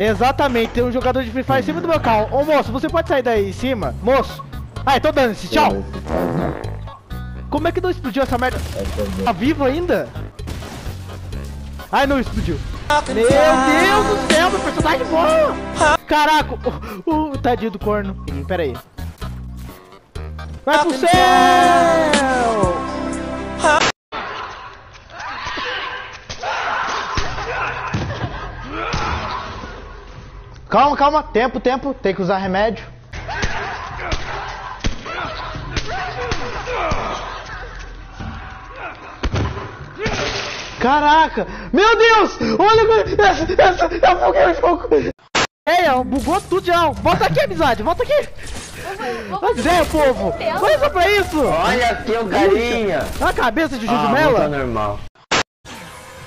Exatamente, tem um jogador de Free Fire em cima do meu carro. Ô moço, você pode sair daí em cima? Moço! Ai, tô dando esse tchau! Como é que não explodiu essa merda? Tá vivo ainda? Ai, não explodiu. Meu Deus do céu, meu personagem voa! Caraca, o, o tadinho do corno. Pera aí. Vai pro céu! Calma, calma, tempo, tempo, tem que usar remédio. Caraca! Meu Deus! Olha essa, essa, eu buguei o jogo! Ei, ó, bugou tudo já! Volta aqui, amizade, volta aqui! Mas é, povo! Olha só pra isso! Olha aqui o carinha! Olha a cabeça de Ah, Jujumela! tá normal.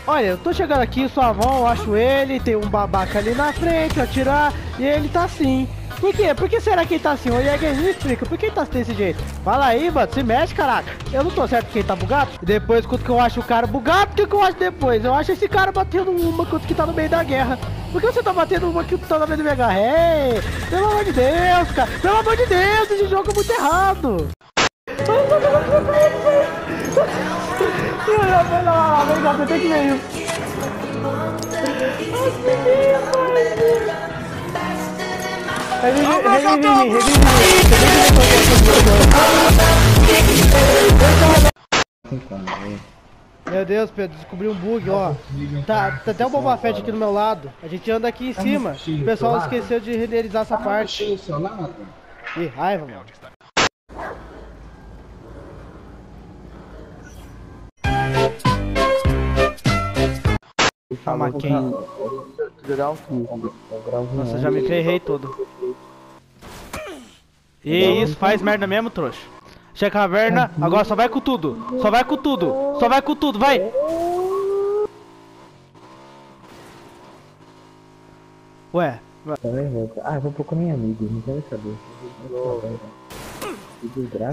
Olha, eu tô chegando aqui, sua avó, eu acho ele, tem um babaca ali na frente, atirar, e ele tá assim. Por quê? Por que será que ele tá assim? O Jäger me explica, por que ele tá desse jeito? Fala aí, mano, se mexe, caraca. Eu não tô certo que ele tá bugado. E depois, quando que eu acho o cara bugado, o que, que eu acho depois? Eu acho esse cara batendo uma quando que tá no meio da guerra. Por que você tá batendo uma que tá no meio da guerra? Ei, pelo amor de Deus, cara. Pelo amor de Deus, esse jogo é muito errado. Vai lá, vem cá, você tem que ver isso. Meu Deus, Pedro, descobri um bug, ó. Tá, tá até o Boba Fett aqui do meu lado. A gente anda aqui em cima. O pessoal esqueceu de renderizar essa parte. Que raiva, mano. Calma, quem? Nossa, já me ferrei todo. E isso, faz merda mesmo, trouxa. Chega a caverna, agora só vai com tudo. Só vai com tudo. Só vai com tudo, vai. Ué, vai. Ah, eu vou procurar minha amiga, não quero saber.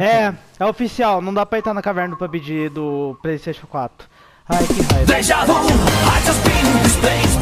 É, é oficial, não dá pra entrar na caverna do PUBG do Playstation 4. Hi, hi. Deja vu. I just been displaced.